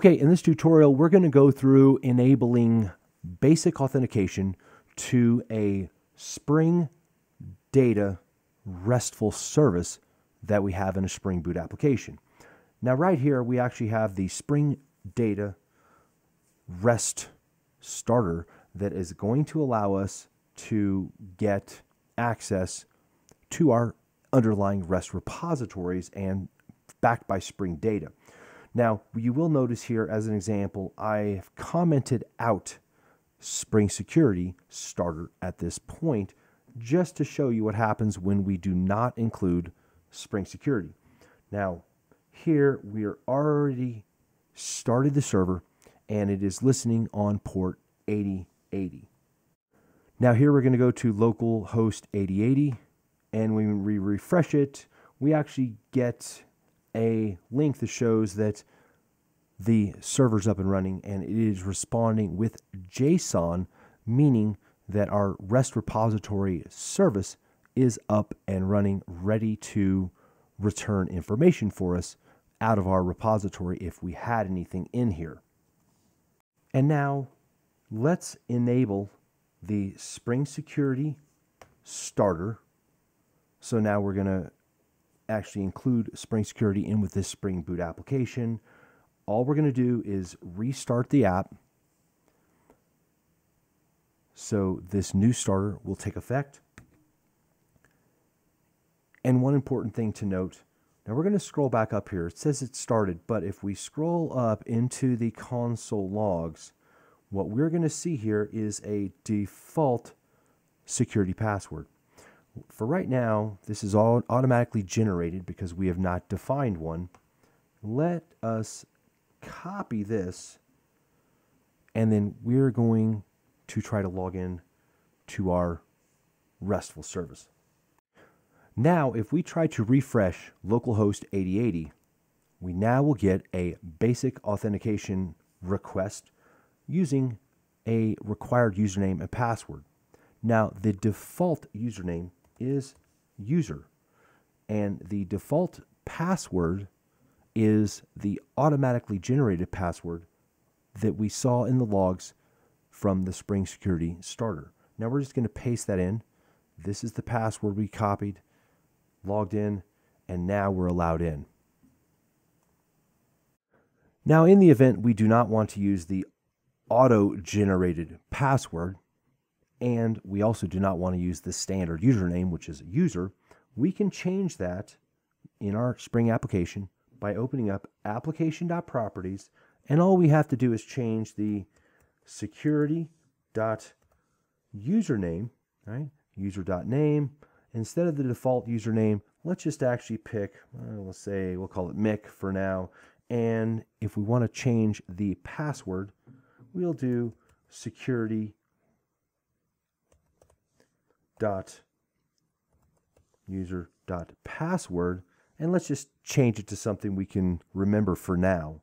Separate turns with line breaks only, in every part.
Okay, in this tutorial, we're going to go through enabling basic authentication to a Spring Data RESTful service that we have in a Spring Boot application. Now, right here, we actually have the Spring Data REST starter that is going to allow us to get access to our underlying REST repositories and backed by Spring Data. Now, you will notice here as an example, I've commented out Spring Security starter at this point just to show you what happens when we do not include Spring Security. Now, here we are already started the server and it is listening on port 8080. Now here we're going to go to localhost 8080 and when we refresh it, we actually get a link that shows that the server's up and running and it is responding with JSON, meaning that our REST repository service is up and running, ready to return information for us out of our repository if we had anything in here. And now let's enable the Spring Security starter. So now we're going to actually include Spring Security in with this Spring Boot application. All we're going to do is restart the app. So this new starter will take effect. And one important thing to note, now we're going to scroll back up here. It says it started, but if we scroll up into the console logs, what we're going to see here is a default security password. For right now, this is all automatically generated because we have not defined one. Let us copy this and then we're going to try to log in to our RESTful service. Now, if we try to refresh localhost 8080, we now will get a basic authentication request using a required username and password. Now, the default username is user, and the default password is the automatically generated password that we saw in the logs from the Spring Security starter. Now we're just going to paste that in. This is the password we copied, logged in, and now we're allowed in. Now, in the event we do not want to use the auto generated password, and we also do not want to use the standard username, which is user, we can change that in our Spring application by opening up application.properties. And all we have to do is change the security.username, right? User.name. Instead of the default username, let's just actually pick, uh, let's say, we'll call it Mick for now. And if we want to change the password, we'll do security dot user dot password and let's just change it to something we can remember for now.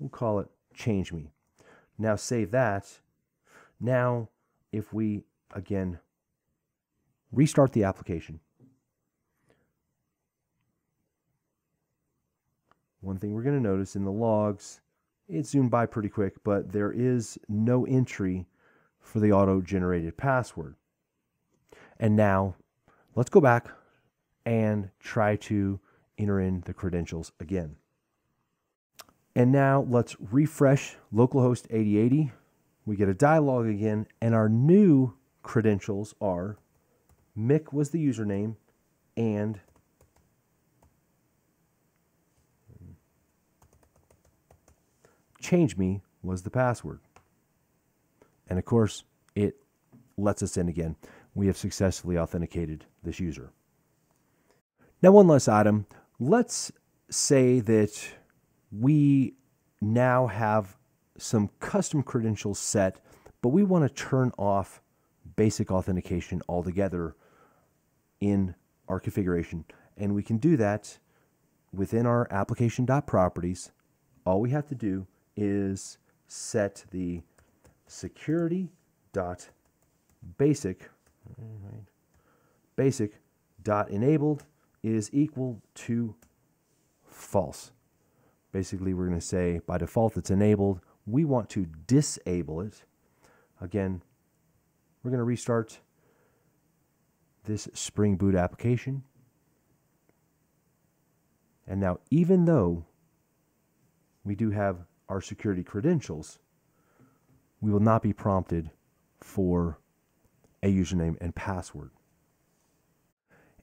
We'll call it change me. Now save that. Now if we again restart the application. One thing we're going to notice in the logs it zoomed by pretty quick, but there is no entry for the auto-generated password. And now let's go back and try to enter in the credentials again. And now let's refresh localhost 8080. We get a dialog again, and our new credentials are Mick was the username and change me was the password. And of course, it lets us in again. We have successfully authenticated this user. Now, one last item. Let's say that we now have some custom credentials set, but we want to turn off basic authentication altogether in our configuration. And we can do that within our application.properties. All we have to do is set the security dot basic dot enabled is equal to false. Basically, we're going to say by default it's enabled. We want to disable it. Again, we're going to restart this Spring Boot application. And now, even though we do have our security credentials, we will not be prompted for a username and password.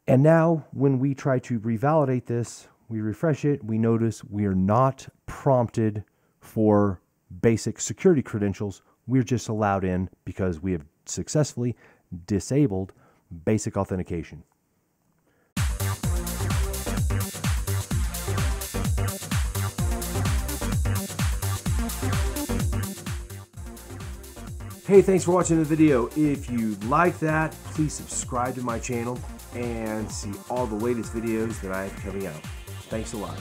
And now, when we try to revalidate this, we refresh it, we notice we are not prompted for basic security credentials. We're just allowed in because we have successfully disabled basic authentication. Hey, thanks for watching the video. If you like that, please subscribe to my channel and see all the latest videos that I have coming out. Thanks a lot.